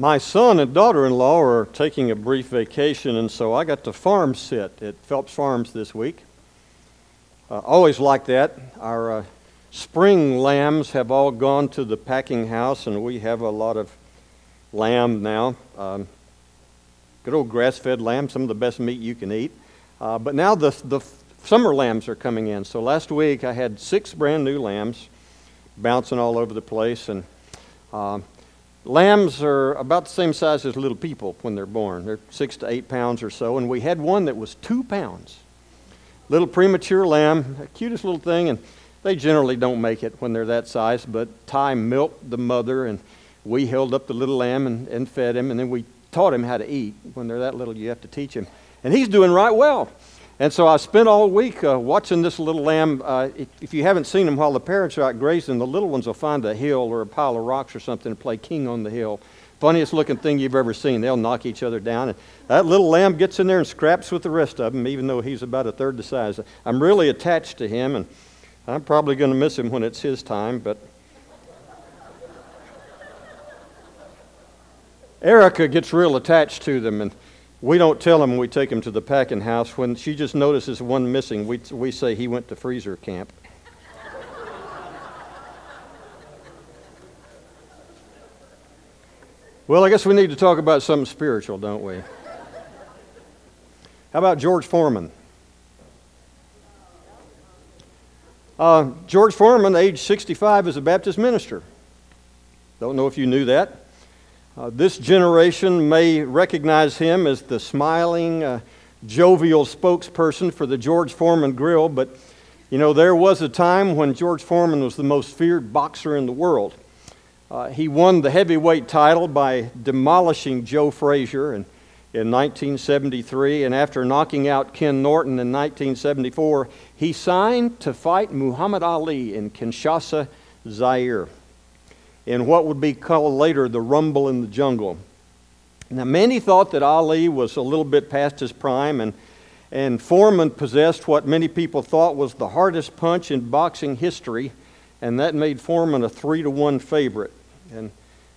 My son and daughter in law are taking a brief vacation, and so I got to farm sit at Phelps Farms this week. Uh, always like that. Our uh, spring lambs have all gone to the packing house, and we have a lot of lamb now. Um, good old grass fed lamb, some of the best meat you can eat. Uh, but now the, the summer lambs are coming in. So last week I had six brand new lambs bouncing all over the place, and uh, Lambs are about the same size as little people when they're born. They're six to eight pounds or so, and we had one that was two pounds. Little premature lamb, cutest little thing, and they generally don't make it when they're that size, but Ty milked the mother, and we held up the little lamb and, and fed him, and then we taught him how to eat. When they're that little, you have to teach him. And he's doing right well. And so I spent all week uh, watching this little lamb. Uh, if, if, you haven't seen them while the parents are out grazing, the little ones will find a hill or a pile of rocks or something and play king on the hill. Funniest looking thing you've ever seen. They'll knock each other down. And that little lamb gets in there and scraps with the rest of them, even though he's about a third the size. I'm really attached to him, and I'm probably going to miss him when it's his time, but. Erica gets real attached to them, and we don't tell when we take him to the packing house. When she just notices one missing, we, we say he went to freezer camp. well, I guess we need to talk about something spiritual, don't we? How about George Foreman? Uh, George Foreman, age 65, is a Baptist minister. Don't know if you knew that. Uh, this generation may recognize him as the smiling, uh, jovial spokesperson for the George Foreman Grill, but you know, there was a time when George Foreman was the most feared boxer in the world. Uh, he won the heavyweight title by demolishing Joe Frazier in, in 1973, and after knocking out Ken Norton in 1974, he signed to fight Muhammad Ali in Kinshasa, Zaire in what would be called later the Rumble in the Jungle. Now, many thought that Ali was a little bit past his prime, and, and Foreman possessed what many people thought was the hardest punch in boxing history, and that made Foreman a three to one favorite. And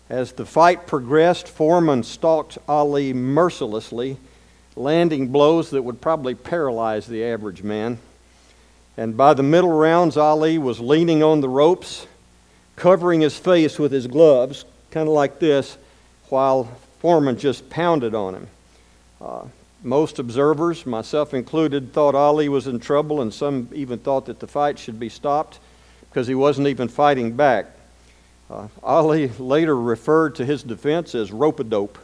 as the fight progressed, Foreman stalked Ali mercilessly, landing blows that would probably paralyze the average man. And by the middle rounds, Ali was leaning on the ropes covering his face with his gloves, kind of like this, while Foreman just pounded on him. Uh, most observers, myself included, thought Ali was in trouble, and some even thought that the fight should be stopped because he wasn't even fighting back. Uh, Ali later referred to his defense as rope a dope.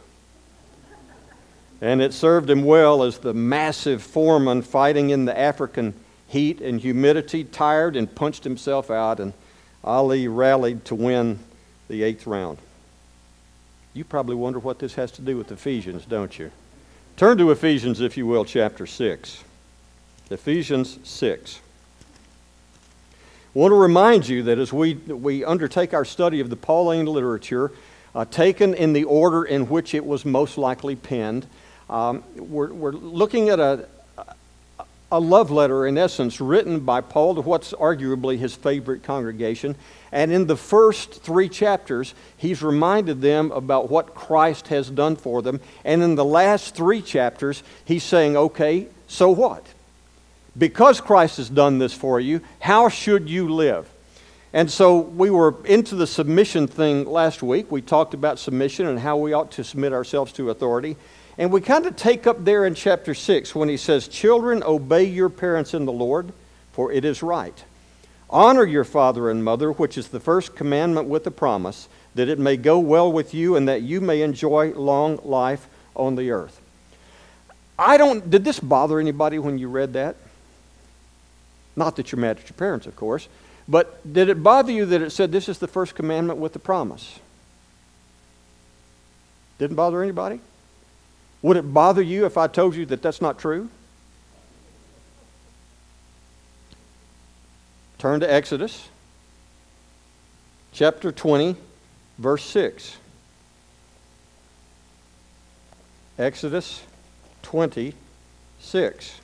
And it served him well as the massive foreman fighting in the African heat and humidity, tired and punched himself out and Ali rallied to win the eighth round. You probably wonder what this has to do with Ephesians, don't you? Turn to Ephesians, if you will, chapter 6. Ephesians 6. I want to remind you that as we, we undertake our study of the Pauline literature, uh, taken in the order in which it was most likely penned, um, we're, we're looking at a, a love letter, in essence, written by Paul to what's arguably his favorite congregation. And in the first three chapters, he's reminded them about what Christ has done for them. And in the last three chapters, he's saying, okay, so what? Because Christ has done this for you, how should you live? And so we were into the submission thing last week. We talked about submission and how we ought to submit ourselves to authority. And we kind of take up there in chapter 6 when he says, Children, obey your parents in the Lord, for it is right. Honor your father and mother, which is the first commandment with a promise, that it may go well with you and that you may enjoy long life on the earth. I don't, did this bother anybody when you read that? Not that you're mad at your parents, of course, but did it bother you that it said this is the first commandment with a promise? Didn't bother anybody? Would it bother you if I told you that that's not true? Turn to Exodus chapter 20, verse 6. Exodus 26.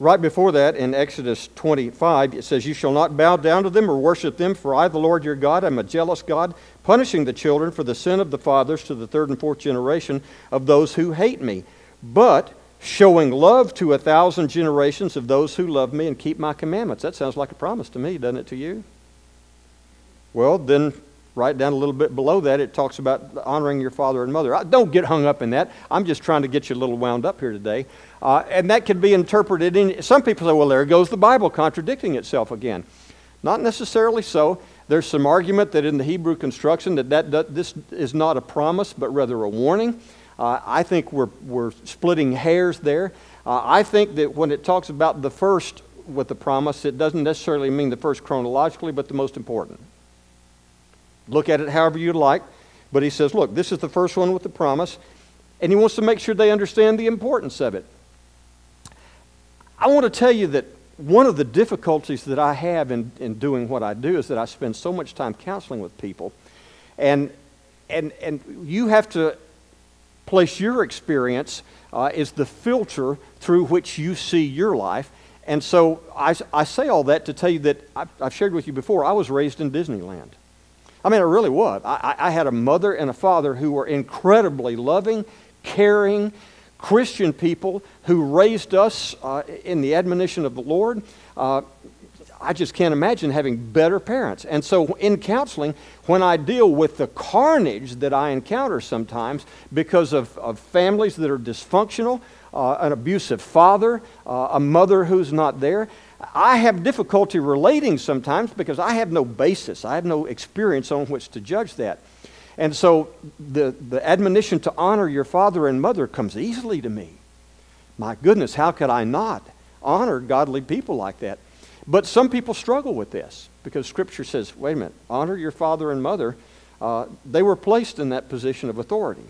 Right before that, in Exodus 25, it says, You shall not bow down to them or worship them, for I, the Lord your God, am a jealous God, punishing the children for the sin of the fathers to the third and fourth generation of those who hate me, but showing love to a thousand generations of those who love me and keep my commandments. That sounds like a promise to me, doesn't it to you? Well, then right down a little bit below that, it talks about honoring your father and mother. Don't get hung up in that. I'm just trying to get you a little wound up here today. Uh, and that can be interpreted in, some people say, well, there goes the Bible contradicting itself again. Not necessarily so. There's some argument that in the Hebrew construction that, that, that this is not a promise, but rather a warning. Uh, I think we're, we're splitting hairs there. Uh, I think that when it talks about the first with the promise, it doesn't necessarily mean the first chronologically, but the most important. Look at it however you'd like. But he says, look, this is the first one with the promise, and he wants to make sure they understand the importance of it. I want to tell you that one of the difficulties that I have in, in doing what I do is that I spend so much time counseling with people. And, and, and you have to place your experience uh, as the filter through which you see your life. And so I, I say all that to tell you that I've, I've shared with you before, I was raised in Disneyland. I mean, it really was. I, I had a mother and a father who were incredibly loving, caring, Christian people who raised us uh, in the admonition of the Lord. Uh, I just can't imagine having better parents. And so, in counseling, when I deal with the carnage that I encounter sometimes because of, of families that are dysfunctional, uh, an abusive father, uh, a mother who's not there, I have difficulty relating sometimes because I have no basis, I have no experience on which to judge that. And so the, the admonition to honor your father and mother comes easily to me. My goodness, how could I not honor godly people like that? But some people struggle with this because Scripture says, wait a minute, honor your father and mother. Uh, they were placed in that position of authority.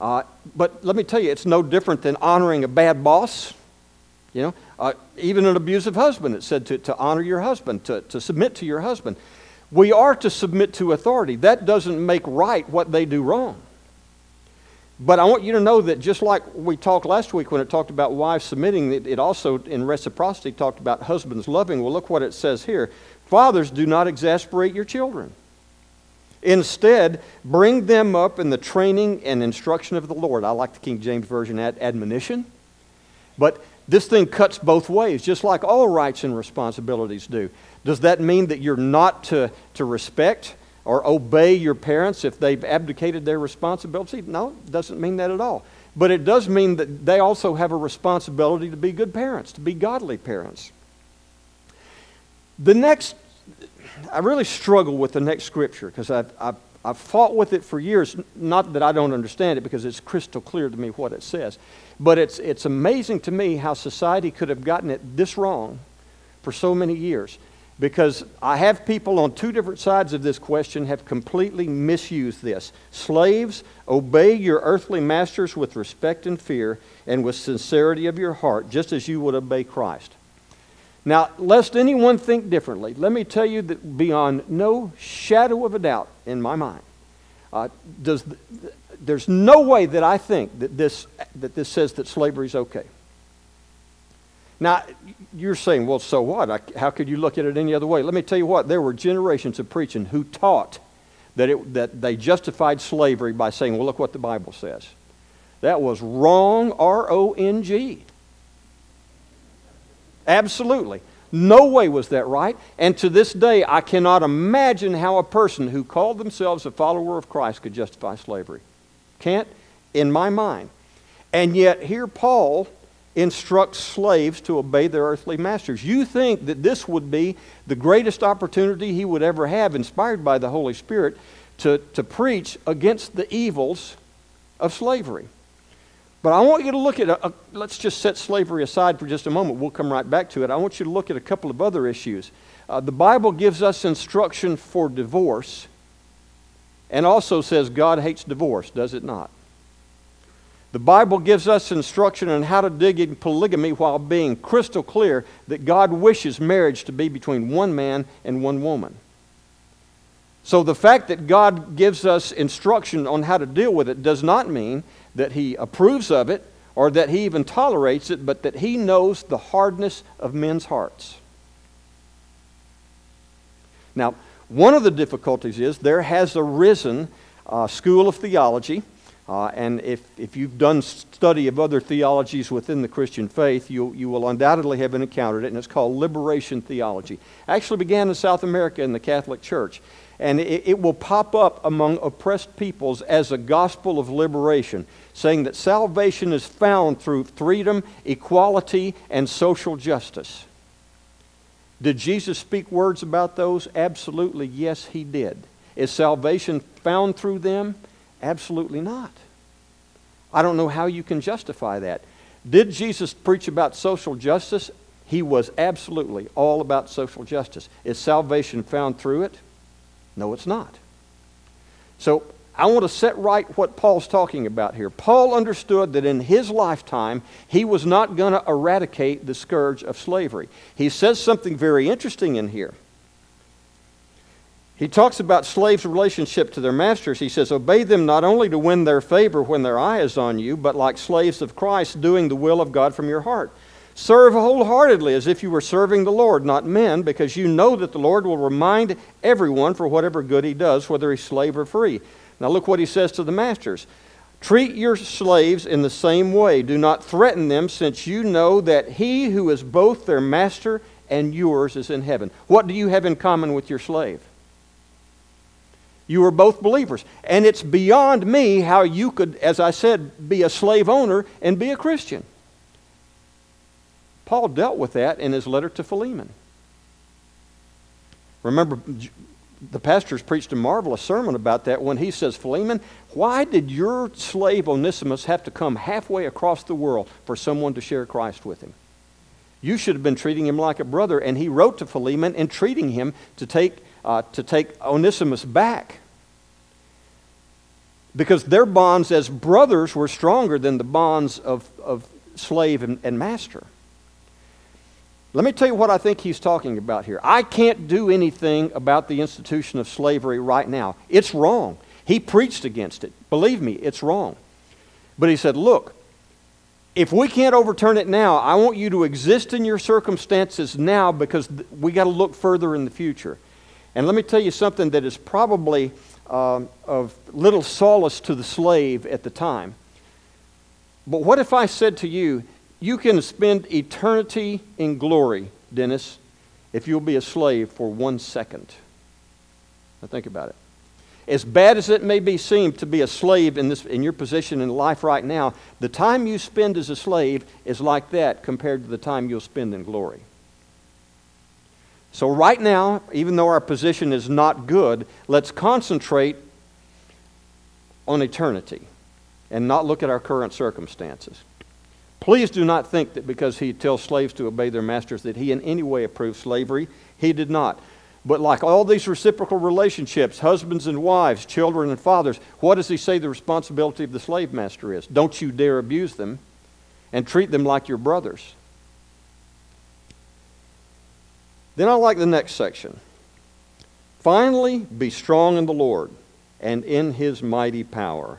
Uh, but let me tell you, it's no different than honoring a bad boss you know, uh, even an abusive husband, it said to, to honor your husband, to, to submit to your husband. We are to submit to authority. That doesn't make right what they do wrong. But I want you to know that just like we talked last week when it talked about wives submitting, it, it also in reciprocity talked about husbands loving. Well, look what it says here Fathers, do not exasperate your children. Instead, bring them up in the training and instruction of the Lord. I like the King James Version ad- admonition. But this thing cuts both ways, just like all rights and responsibilities do. Does that mean that you're not to, to respect or obey your parents if they've abdicated their responsibility? No, it doesn't mean that at all. But it does mean that they also have a responsibility to be good parents, to be godly parents. The next, I really struggle with the next scripture because I've, I've, I've fought with it for years. Not that I don't understand it because it's crystal clear to me what it says. But it's, it's amazing to me how society could have gotten it this wrong for so many years. Because I have people on two different sides of this question have completely misused this. Slaves, obey your earthly masters with respect and fear and with sincerity of your heart, just as you would obey Christ. Now, lest anyone think differently, let me tell you that beyond no shadow of a doubt in my mind, uh, does there's no way that I think that this, that this says that slavery is okay. Now, you're saying, well, so what? I, how could you look at it any other way? Let me tell you what, there were generations of preaching who taught that, it, that they justified slavery by saying, well, look what the Bible says. That was wrong, R O N G. Absolutely. No way was that right. And to this day, I cannot imagine how a person who called themselves a follower of Christ could justify slavery. Can't, in my mind. And yet, here Paul instructs slaves to obey their earthly masters. You think that this would be the greatest opportunity he would ever have, inspired by the Holy Spirit, to, to preach against the evils of slavery. But I want you to look at, a, a, let's just set slavery aside for just a moment. We'll come right back to it. I want you to look at a couple of other issues. Uh, the Bible gives us instruction for divorce and also says God hates divorce, does it not? The Bible gives us instruction on how to dig in polygamy while being crystal clear that God wishes marriage to be between one man and one woman. So the fact that God gives us instruction on how to deal with it does not mean that He approves of it or that he even tolerates it, but that he knows the hardness of men's hearts. Now, one of the difficulties is there has arisen a school of theology, uh, and if, if you've done study of other theologies within the Christian faith, you, you will undoubtedly have encountered it, and it's called liberation theology. Actually began in South America in the Catholic Church, and it, it will pop up among oppressed peoples as a gospel of liberation, saying that salvation is found through freedom, equality, and social justice. Did Jesus speak words about those? Absolutely, yes, he did. Is salvation found through them? Absolutely not. I don't know how you can justify that. Did Jesus preach about social justice? He was absolutely all about social justice. Is salvation found through it? No, it's not. So I want to set right what Paul's talking about here. Paul understood that in his lifetime, he was not going to eradicate the scourge of slavery. He says something very interesting in here. He talks about slaves' relationship to their masters. He says, Obey them not only to win their favor when their eye is on you, but like slaves of Christ, doing the will of God from your heart. Serve wholeheartedly as if you were serving the Lord, not men, because you know that the Lord will remind everyone for whatever good he does, whether he's slave or free. Now, look what he says to the masters Treat your slaves in the same way. Do not threaten them, since you know that he who is both their master and yours is in heaven. What do you have in common with your slave? You are both believers. And it's beyond me how you could, as I said, be a slave owner and be a Christian. Paul dealt with that in his letter to Philemon. Remember, the pastors preached a marvelous sermon about that when he says, Philemon, why did your slave Onesimus have to come halfway across the world for someone to share Christ with him? You should have been treating him like a brother. And he wrote to Philemon, entreating him to take, uh, to take Onesimus back. Because their bonds as brothers were stronger than the bonds of, of slave and, and master. Let me tell you what I think he's talking about here. I can't do anything about the institution of slavery right now. It's wrong. He preached against it. Believe me, it's wrong. But he said, Look, if we can't overturn it now, I want you to exist in your circumstances now because we got to look further in the future. And let me tell you something that is probably uh, of little solace to the slave at the time. But what if I said to you, you can spend eternity in glory, Dennis, if you'll be a slave for one second. Now think about it. As bad as it may be seem to be a slave in, this, in your position in life right now, the time you spend as a slave is like that compared to the time you'll spend in glory. So, right now, even though our position is not good, let's concentrate on eternity and not look at our current circumstances. Please do not think that because he tells slaves to obey their masters that he in any way approves slavery. He did not. But like all these reciprocal relationships, husbands and wives, children and fathers, what does he say the responsibility of the slave master is? Don't you dare abuse them and treat them like your brothers. Then I like the next section. Finally, be strong in the Lord and in his mighty power.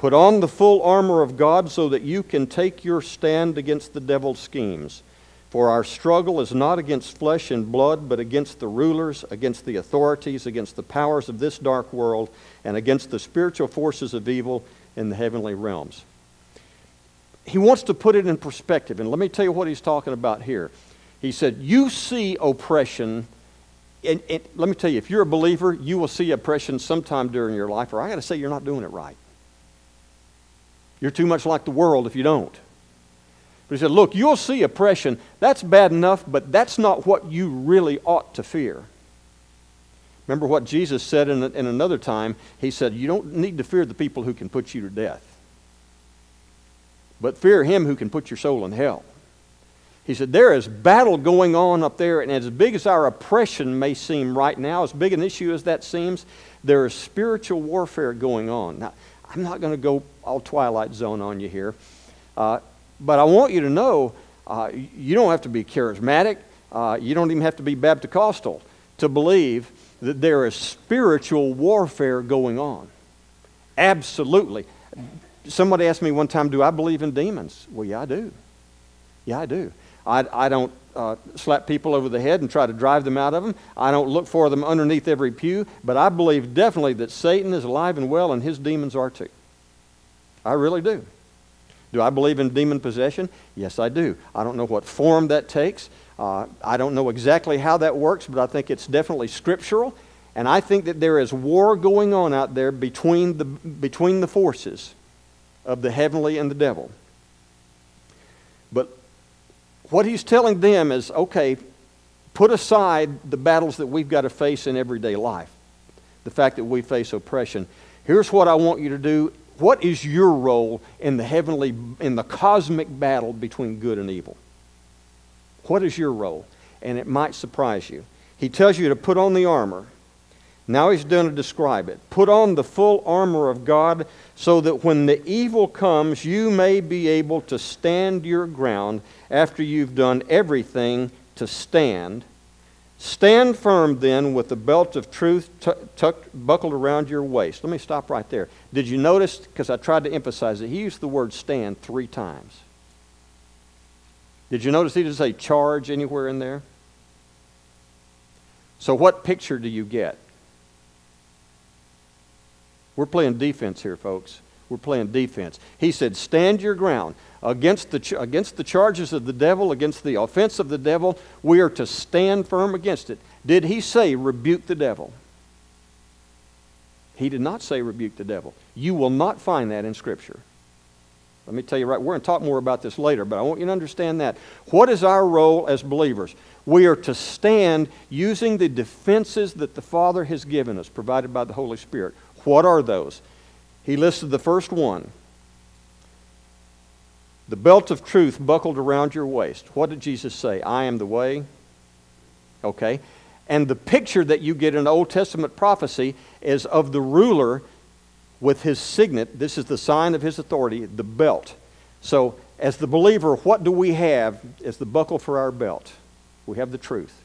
Put on the full armor of God so that you can take your stand against the devil's schemes. For our struggle is not against flesh and blood, but against the rulers, against the authorities, against the powers of this dark world, and against the spiritual forces of evil in the heavenly realms. He wants to put it in perspective, and let me tell you what he's talking about here. He said, You see oppression. And, and let me tell you, if you're a believer, you will see oppression sometime during your life, or I got to say, you're not doing it right. You're too much like the world if you don't. But he said, Look, you'll see oppression. That's bad enough, but that's not what you really ought to fear. Remember what Jesus said in, in another time? He said, You don't need to fear the people who can put you to death, but fear him who can put your soul in hell. He said, There is battle going on up there, and as big as our oppression may seem right now, as big an issue as that seems, there is spiritual warfare going on. Now, I'm not going to go all Twilight Zone on you here. Uh, but I want you to know uh, you don't have to be charismatic, uh, you don't even have to be Baptist to believe that there is spiritual warfare going on. Absolutely. somebody asked me one time, Do I believe in demons? Well, yeah, I do. Yeah, I do. I, I don't uh, slap people over the head and try to drive them out of them. I don't look for them underneath every pew. But I believe definitely that Satan is alive and well and his demons are too. I really do. Do I believe in demon possession? Yes, I do. I don't know what form that takes. Uh, I don't know exactly how that works, but I think it's definitely scriptural. And I think that there is war going on out there between the, between the forces of the heavenly and the devil. But what he's telling them is okay, put aside the battles that we've got to face in everyday life, the fact that we face oppression. Here's what I want you to do. What is your role in the heavenly, in the cosmic battle between good and evil? What is your role? And it might surprise you. He tells you to put on the armor. Now he's going to describe it. Put on the full armor of God so that when the evil comes, you may be able to stand your ground after you've done everything to stand. Stand firm then with the belt of truth t- tucked, buckled around your waist. Let me stop right there. Did you notice? Because I tried to emphasize it. He used the word stand three times. Did you notice he didn't say charge anywhere in there? So, what picture do you get? We're playing defense here, folks. We're playing defense. He said, Stand your ground. Against the, against the charges of the devil, against the offense of the devil, we are to stand firm against it. Did he say, rebuke the devil? He did not say, rebuke the devil. You will not find that in Scripture. Let me tell you right, we're going to talk more about this later, but I want you to understand that. What is our role as believers? We are to stand using the defenses that the Father has given us, provided by the Holy Spirit. What are those? He listed the first one the belt of truth buckled around your waist. What did Jesus say? I am the way. Okay. And the picture that you get in Old Testament prophecy is of the ruler with his signet. This is the sign of his authority, the belt. So, as the believer, what do we have as the buckle for our belt? We have the truth.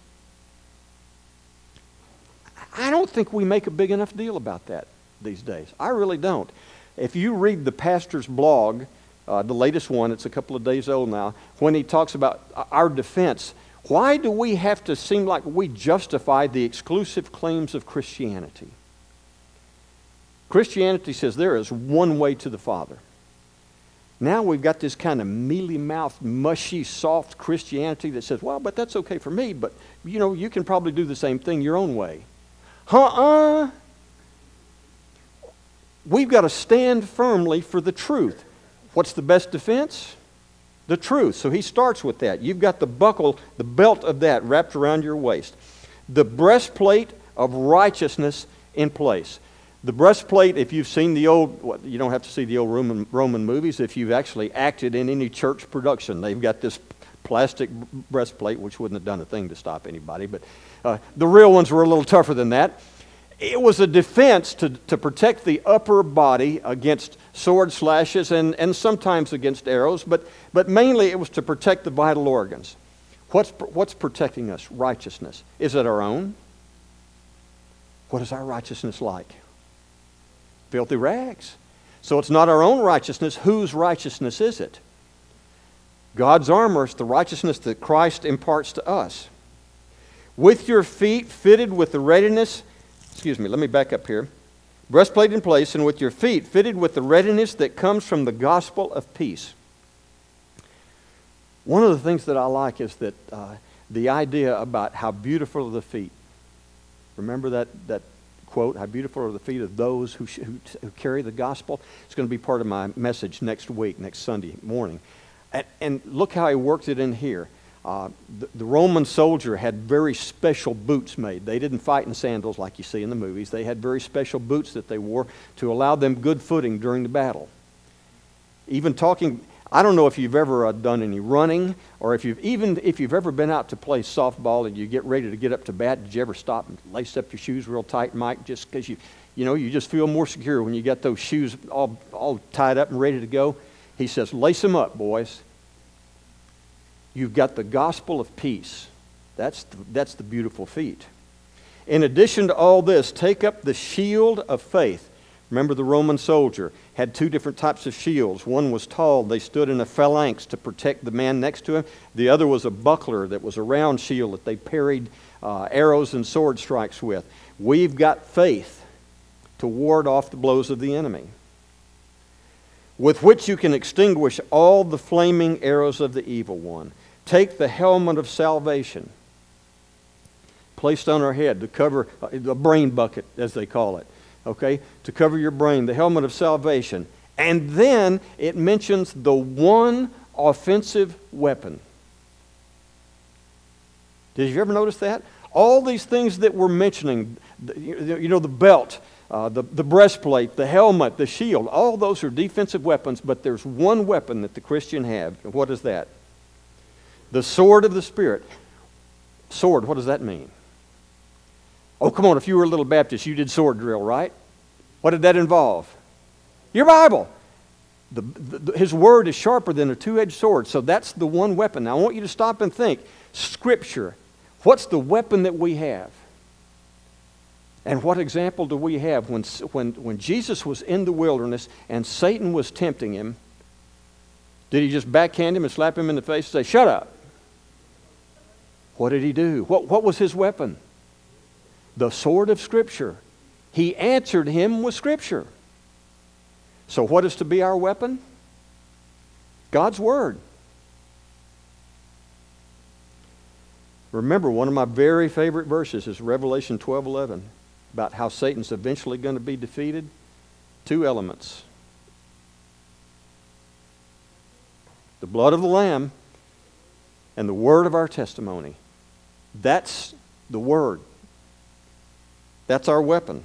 I don't think we make a big enough deal about that these days. I really don't. If you read the pastor's blog, uh, the latest one, it's a couple of days old now, when he talks about our defense, why do we have to seem like we justify the exclusive claims of Christianity? Christianity says there is one way to the Father. Now we've got this kind of mealy mouthed, mushy, soft Christianity that says, well, but that's okay for me, but you know, you can probably do the same thing your own way. Uh uh. We've got to stand firmly for the truth. What's the best defense? The truth. So he starts with that. You've got the buckle, the belt of that wrapped around your waist. The breastplate of righteousness in place. The breastplate, if you've seen the old, you don't have to see the old Roman, Roman movies, if you've actually acted in any church production, they've got this plastic breastplate, which wouldn't have done a thing to stop anybody, but uh, the real ones were a little tougher than that. It was a defense to, to protect the upper body against sword slashes and, and sometimes against arrows, but, but mainly it was to protect the vital organs. What's, what's protecting us? Righteousness. Is it our own? What is our righteousness like? Filthy rags. So it's not our own righteousness. Whose righteousness is it? God's armor is the righteousness that Christ imparts to us. With your feet fitted with the readiness, excuse me, let me back up here breastplate in place, and with your feet fitted with the readiness that comes from the gospel of peace. One of the things that I like is that uh, the idea about how beautiful are the feet. Remember that, that quote, how beautiful are the feet of those who, sh- who, who, carry the gospel? It's going to be part of my message next week, next Sunday morning. And, and look how he worked it in here. Uh, the, the, Roman soldier had very special boots made. They didn't fight in sandals like you see in the movies. They had very special boots that they wore to allow them good footing during the battle. Even talking, I don't know if you've ever uh, done any running or if you've even if you've ever been out to play softball and you get ready to get up to bat. Did you ever stop and lace up your shoes real tight, Mike? Just because you, you know, you just feel more secure when you got those shoes all all tied up and ready to go. He says, lace them up, boys you've got the gospel of peace. That's the, that's the beautiful feet. In addition to all this, take up the shield of faith. Remember the Roman soldier had two different types of shields. One was tall, they stood in a phalanx to protect the man next to him. The other was a buckler that was a round shield that they parried uh, arrows and sword strikes with. We've got faith to ward off the blows of the enemy, with which you can extinguish all the flaming arrows of the evil one. Take the helmet of salvation placed on our head to cover uh, the brain bucket, as they call it, okay, to cover your brain, the helmet of salvation. And then it mentions the one offensive weapon. Did you ever notice that? All these things that we're mentioning, you know, the belt, uh, the, the breastplate, the helmet, the shield, all those are defensive weapons, but there's one weapon that the Christian have. What is that? The sword of the Spirit. Sword, what does that mean? Oh, come on, if you were a little Baptist, you did sword drill, right? What did that involve? Your Bible. The, the, his word is sharper than a two edged sword, so that's the one weapon. Now, I want you to stop and think Scripture. What's the weapon that we have? And what example do we have when, when, when Jesus was in the wilderness and Satan was tempting him? Did he just backhand him and slap him in the face and say, Shut up? What did he do? What, what was his weapon? The sword of Scripture. He answered him with Scripture. So, what is to be our weapon? God's Word. Remember, one of my very favorite verses is Revelation 12 11 about how Satan's eventually going to be defeated. Two elements the blood of the Lamb and the word of our testimony. That's the word. That's our weapon.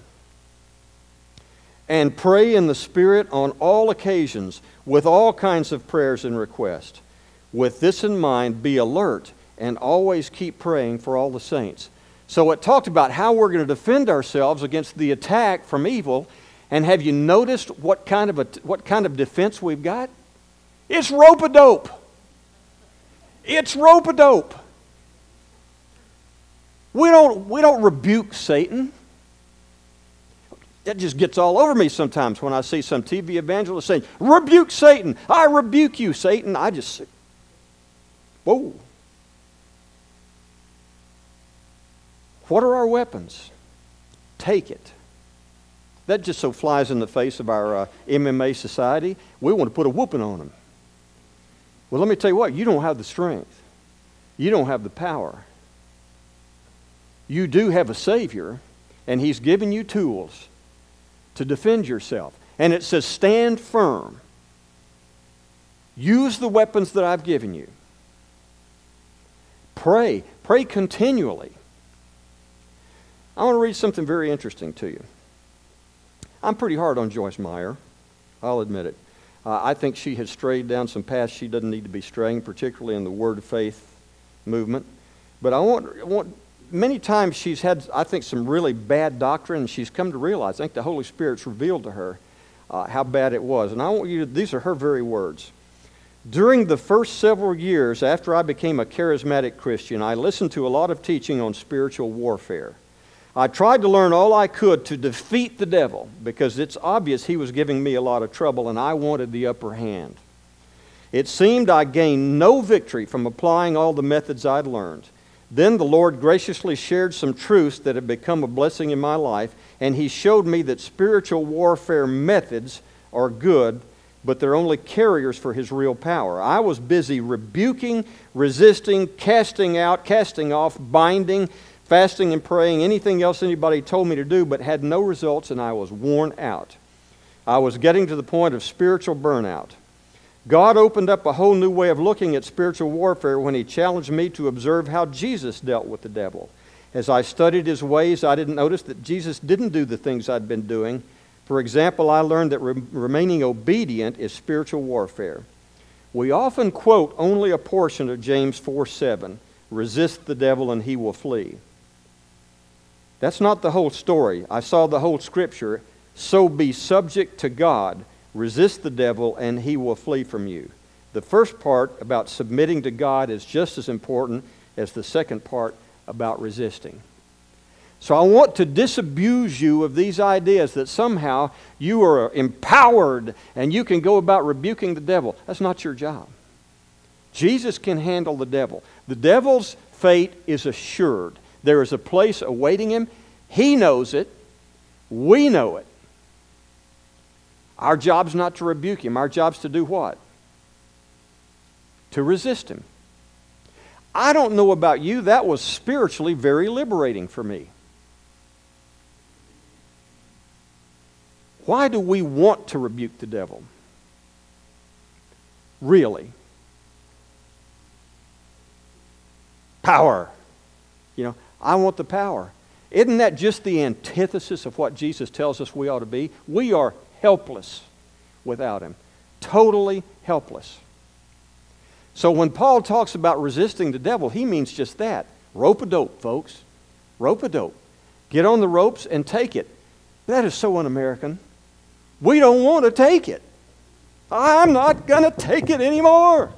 And pray in the Spirit on all occasions with all kinds of prayers and requests. With this in mind, be alert and always keep praying for all the saints. So it talked about how we're going to defend ourselves against the attack from evil. And have you noticed what kind of, a, what kind of defense we've got? It's rope a dope. It's rope a dope. We don't, we don't rebuke Satan. That just gets all over me sometimes when I see some TV evangelist saying, Rebuke Satan. I rebuke you, Satan. I just, whoa. What are our weapons? Take it. That just so flies in the face of our uh, MMA society. We want to put a whooping on them. Well, let me tell you what, you don't have the strength, you don't have the power. You do have a Savior, and He's given you tools to defend yourself. And it says, stand firm. Use the weapons that I've given you. Pray. Pray continually. I want to read something very interesting to you. I'm pretty hard on Joyce Meyer. I'll admit it. Uh, I think she has strayed down some paths she doesn't need to be straying, particularly in the Word of Faith movement. But I want, I want many times she's had, I think, some really bad doctrine, and she's come to realize, I think the Holy Spirit's revealed to her uh, how bad it was. And I want you to, these are her very words. During the first several years after I became a charismatic Christian, I listened to a lot of teaching on spiritual warfare. I tried to learn all I could to defeat the devil because it's obvious he was giving me a lot of trouble and I wanted the upper hand. It seemed I gained no victory from applying all the methods I'd learned. Then the Lord graciously shared some truths that had become a blessing in my life, and He showed me that spiritual warfare methods are good, but they're only carriers for His real power. I was busy rebuking, resisting, casting out, casting off, binding, fasting and praying, anything else anybody told me to do, but had no results, and I was worn out. I was getting to the point of spiritual burnout. God opened up a whole new way of looking at spiritual warfare when He challenged me to observe how Jesus dealt with the devil. As I studied His ways, I didn't notice that Jesus didn't do the things I'd been doing. For example, I learned that re- remaining obedient is spiritual warfare. We often quote only a portion of James 4 7 resist the devil and he will flee. That's not the whole story. I saw the whole scripture. So be subject to God Resist the devil, and he will flee from you. The first part about submitting to God is just as important as the second part about resisting. So I want to disabuse you of these ideas that somehow you are empowered and you can go about rebuking the devil. That's not your job. Jesus can handle the devil. The devil's fate is assured. There is a place awaiting him. He knows it. We know it. Our job's not to rebuke him. Our job's to do what? To resist him. I don't know about you, that was spiritually very liberating for me. Why do we want to rebuke the devil? Really? Power. You know, I want the power. Isn't that just the antithesis of what Jesus tells us we ought to be? We are helpless without Him, totally helpless. So when Paul talks about resisting the devil, he means just that. Rope a dope, folks. Rope a dope. Get on the ropes and take it. That is so un American. We don't want to take it. I'm not going to take it anymore.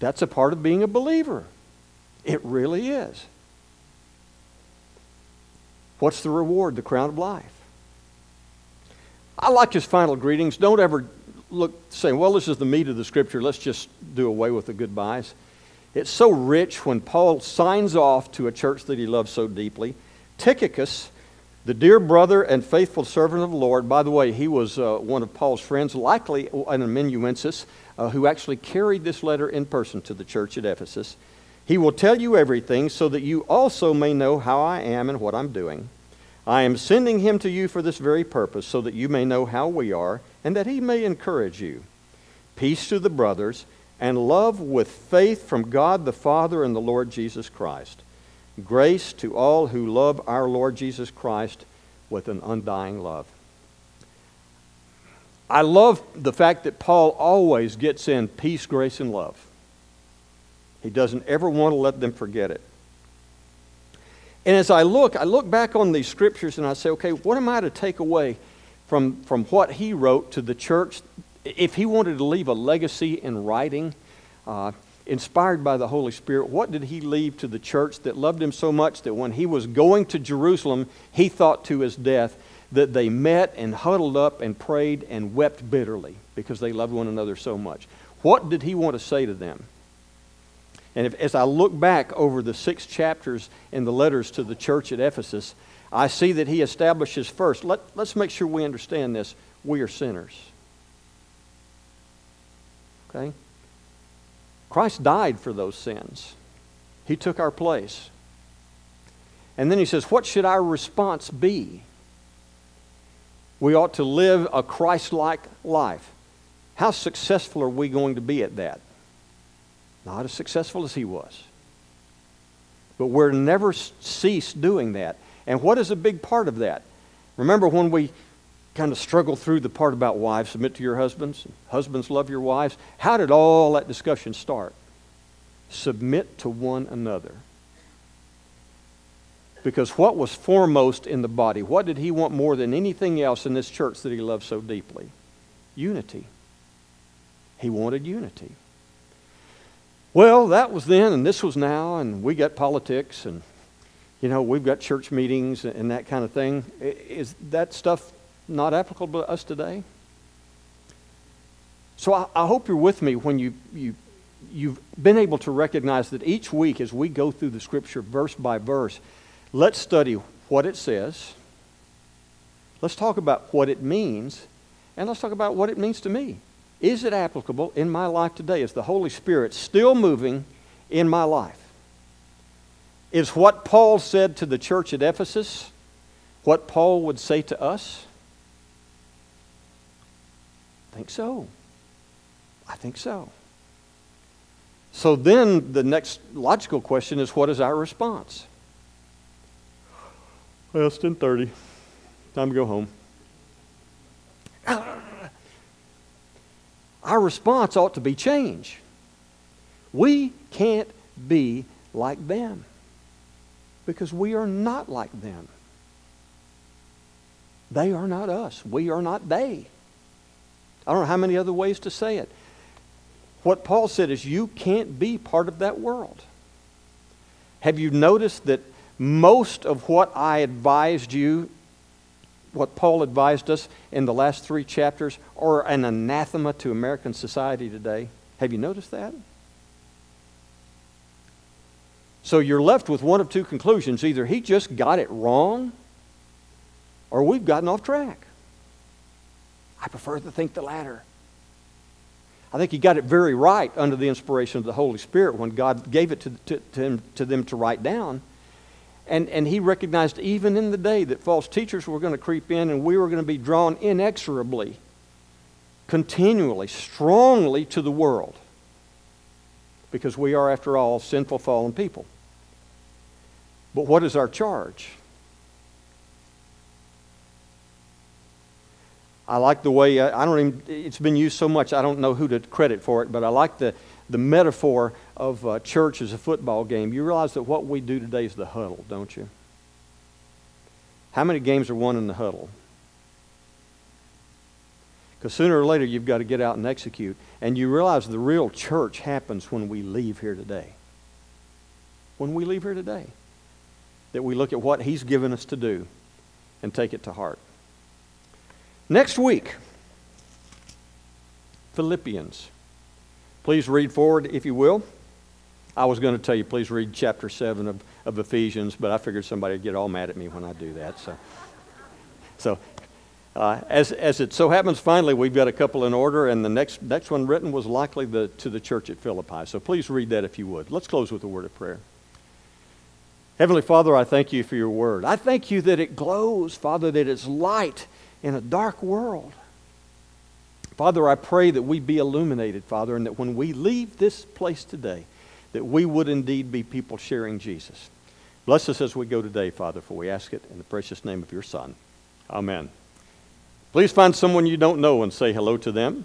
That's a part of being a believer. It really is. What's the reward? The crown of life. I like his final greetings. Don't ever look saying, well, this is the meat of the scripture. Let's just do away with the goodbyes. It's so rich when Paul signs off to a church that he loves so deeply. Tychicus, the dear brother and faithful servant of the Lord, by the way, he was uh, one of Paul's friends, likely an amanuensis, uh, who actually carried this letter in person to the church at Ephesus. He will tell you everything so that you also may know how I am and what I'm doing. I am sending him to you for this very purpose, so that you may know how we are and that he may encourage you. Peace to the brothers, and love with faith from God the Father and the Lord Jesus Christ. Grace to all who love our Lord Jesus Christ with an undying love. I love the fact that Paul always gets in peace, grace, and love. He doesn't ever want to let them forget it. And as I look, I look back on these scriptures and I say, okay, what am I to take away from, from what he wrote to the church? If he wanted to leave a legacy in writing, uh, inspired by the Holy Spirit, what did he leave to the church that loved him so much that when he was going to Jerusalem, he thought to his death that they met and huddled up and prayed and wept bitterly because they loved one another so much? What did he want to say to them? And if, as I look back over the six chapters in the letters to the church at Ephesus, I see that he establishes first, let, let's make sure we understand this. We are sinners. Okay? Christ died for those sins, He took our place. And then he says, What should our response be? We ought to live a Christ like life. How successful are we going to be at that? Not as successful as he was. But we're never cease doing that. And what is a big part of that? Remember when we kind of struggle through the part about wives, submit to your husbands, husbands love your wives. How did all that discussion start? Submit to one another. Because what was foremost in the body? What did he want more than anything else in this church that he loved so deeply? Unity. He wanted unity. Well, that was then, and this was now, and we got politics, and you know, we've got church meetings and that kind of thing. Is that stuff not applicable to us today? So I, I hope you're with me when you, you, you've been able to recognize that each week as we go through the scripture verse by verse, let's study what it says, let's talk about what it means, and let's talk about what it means to me. Is it applicable in my life today? Is the Holy Spirit still moving in my life? Is what Paul said to the church at Ephesus what Paul would say to us? I think so. I think so. So then the next logical question is what is our response? Well, it's 10:30. Time to go home. our response ought to be change. We can't be like them because we are not like them. They are not us. We are not they. I don't know how many other ways to say it. What Paul said is you can't be part of that world. Have you noticed that most of what I advised you, what Paul advised us in the last three chapters, are an anathema to American society today? Have you noticed that? So you're left with one of two conclusions. Either he just got it wrong, or we've gotten off track. I prefer to think the latter. I think he got it very right under the inspiration of the Holy Spirit when God gave it to, to, to, him, to them to write down. And, and he recognized even in the day that false teachers were going to creep in and we were going to be drawn inexorably, continually, strongly to the world. Because we are, after all, sinful, fallen people. But what is our charge? I like the way, I don't even, it's been used so much, I don't know who to credit for it, but I like the, the metaphor of uh, church as a football game. You realize that what we do today is the huddle, don't you? How many games are won in the huddle? Because sooner or later you've got to get out and execute. And you realize the real church happens when we leave here today. When we leave here today. That we look at what He's given us to do and take it to heart. Next week, Philippians. Please read forward, if you will. I was going to tell you, please read chapter 7 of, of Ephesians, but I figured somebody would get all mad at me when I do that. So, so uh, as, as it so happens, finally, we've got a couple in order, and the next, next one written was likely the, to the church at Philippi. So please read that if you would. Let's close with a word of prayer. Heavenly Father, I thank you for your word. I thank you that it glows, Father, that it's light in a dark world. Father, I pray that we be illuminated, Father, and that when we leave this place today, that we would indeed be people sharing Jesus. Bless us as we go today, Father, for we ask it in the precious name of your Son. Amen. Please find someone you don't know and say hello to them.